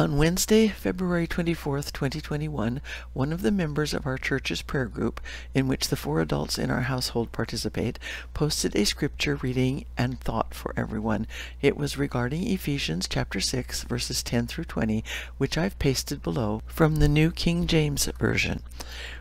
On Wednesday, February 24th, 2021, one of the members of our church's prayer group, in which the four adults in our household participate, posted a scripture reading and thought for everyone. It was regarding Ephesians chapter 6, verses 10 through 20, which I've pasted below from the New King James Version.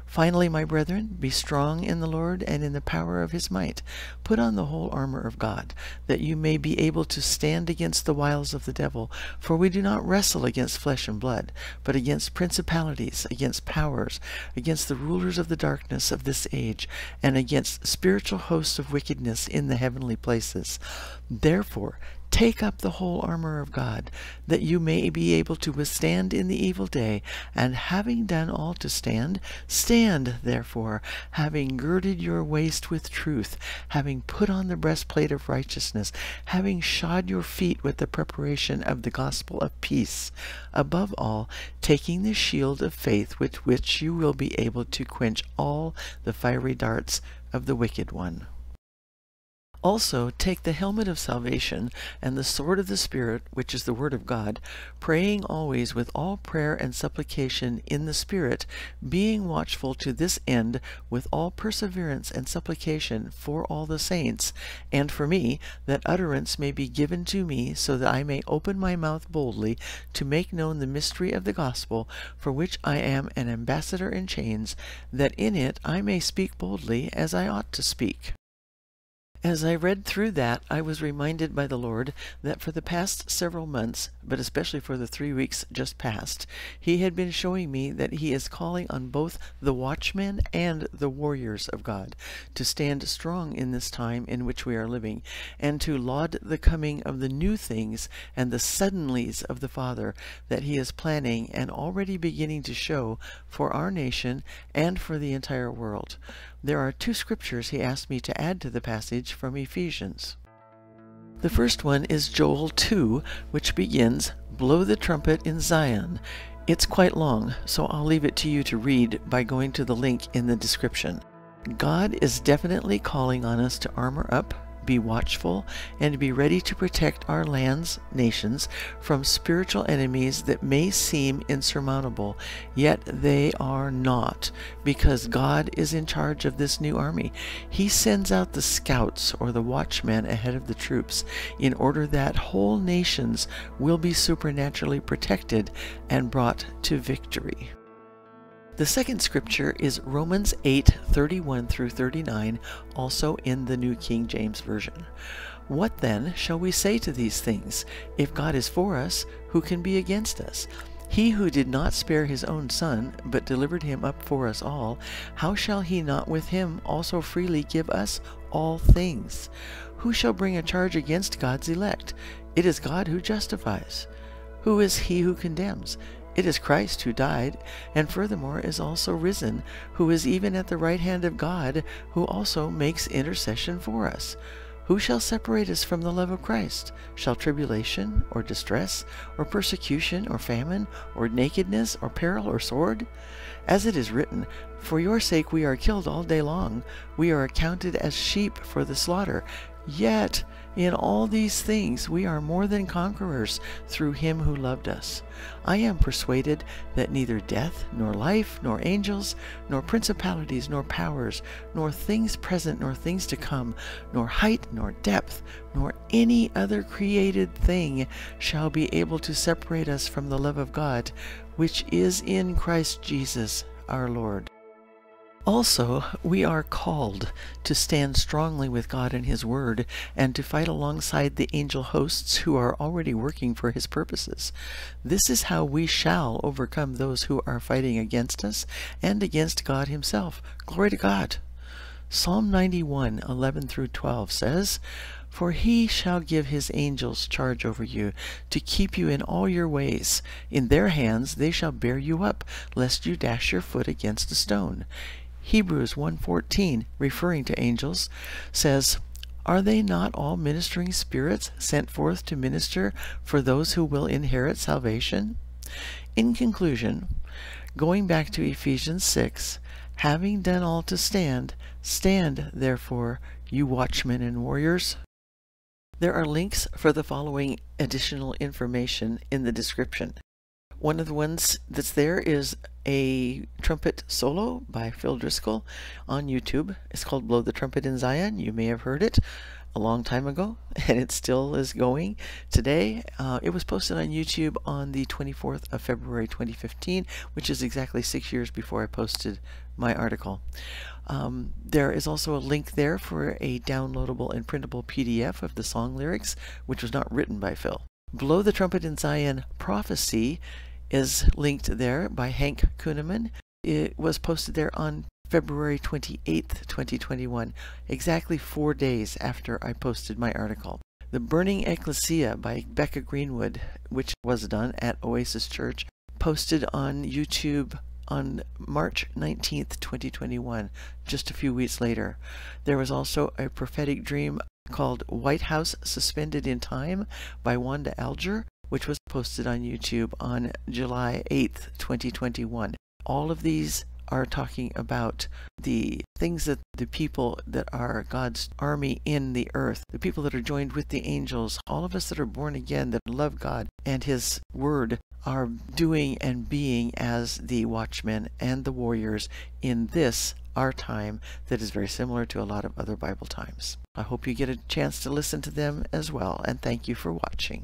Finally, my brethren, be strong in the Lord and in the power of his might. Put on the whole armor of God, that you may be able to stand against the wiles of the devil. For we do not wrestle against flesh and blood, but against principalities, against powers, against the rulers of the darkness of this age, and against spiritual hosts of wickedness in the heavenly places. Therefore, Take up the whole armor of God, that you may be able to withstand in the evil day, and having done all to stand, stand therefore, having girded your waist with truth, having put on the breastplate of righteousness, having shod your feet with the preparation of the gospel of peace, above all, taking the shield of faith with which you will be able to quench all the fiery darts of the wicked one. Also, take the helmet of salvation and the sword of the Spirit, which is the Word of God, praying always with all prayer and supplication in the Spirit, being watchful to this end with all perseverance and supplication for all the saints, and for me, that utterance may be given to me, so that I may open my mouth boldly to make known the mystery of the gospel, for which I am an ambassador in chains, that in it I may speak boldly as I ought to speak. As I read through that, I was reminded by the Lord that for the past several months, but especially for the three weeks just past, He had been showing me that He is calling on both the watchmen and the warriors of God to stand strong in this time in which we are living, and to laud the coming of the new things and the suddenlies of the Father that He is planning and already beginning to show for our nation and for the entire world. There are two scriptures he asked me to add to the passage from Ephesians. The first one is Joel 2, which begins, Blow the trumpet in Zion. It's quite long, so I'll leave it to you to read by going to the link in the description. God is definitely calling on us to armor up, be watchful, and be ready to protect our lands, nations, from spiritual enemies that may seem insurmountable, yet they are not, because God is in charge of this new army. He sends out the scouts or the watchmen ahead of the troops in order that whole nations will be supernaturally protected and brought to victory. The second scripture is Romans 8 31 through 39, also in the New King James Version. What then shall we say to these things? If God is for us, who can be against us? He who did not spare his own son, but delivered him up for us all, how shall he not with him also freely give us all things? Who shall bring a charge against God's elect? It is God who justifies. Who is he who condemns? It is Christ who died, and furthermore is also risen, who is even at the right hand of God, who also makes intercession for us. Who shall separate us from the love of Christ? Shall tribulation, or distress, or persecution, or famine, or nakedness, or peril, or sword? As it is written, For your sake we are killed all day long, we are accounted as sheep for the slaughter. Yet in all these things we are more than conquerors through him who loved us. I am persuaded that neither death, nor life, nor angels, nor principalities, nor powers, nor things present, nor things to come, nor height, nor depth, nor any other created thing shall be able to separate us from the love of God, which is in Christ Jesus our Lord. Also, we are called to stand strongly with God and His Word and to fight alongside the angel hosts who are already working for His purposes. This is how we shall overcome those who are fighting against us and against God Himself. Glory to God! Psalm 91, 11 through 12 says, For he shall give his angels charge over you, to keep you in all your ways. In their hands they shall bear you up, lest you dash your foot against a stone. Hebrews 1:14, referring to angels, says, "Are they not all ministering spirits sent forth to minister for those who will inherit salvation?" In conclusion, going back to Ephesians 6, having done all to stand, stand therefore, you watchmen and warriors. There are links for the following additional information in the description. One of the ones that's there is a trumpet solo by Phil Driscoll on YouTube. It's called Blow the Trumpet in Zion. You may have heard it a long time ago, and it still is going today. Uh, it was posted on YouTube on the 24th of February 2015, which is exactly six years before I posted my article. Um, there is also a link there for a downloadable and printable PDF of the song lyrics, which was not written by Phil. Blow the Trumpet in Zion Prophecy is linked there by Hank Kunneman. It was posted there on February 28th, 2021, exactly four days after I posted my article. The Burning Ekklesia by Becca Greenwood, which was done at Oasis Church, posted on YouTube on March 19th, 2021, just a few weeks later. There was also a prophetic dream called White House Suspended in Time by Wanda Alger, which was posted on YouTube on July 8th, 2021. All of these are talking about the things that the people that are God's army in the earth, the people that are joined with the angels, all of us that are born again, that love God and His Word, are doing and being as the watchmen and the warriors in this our time that is very similar to a lot of other Bible times. I hope you get a chance to listen to them as well, and thank you for watching.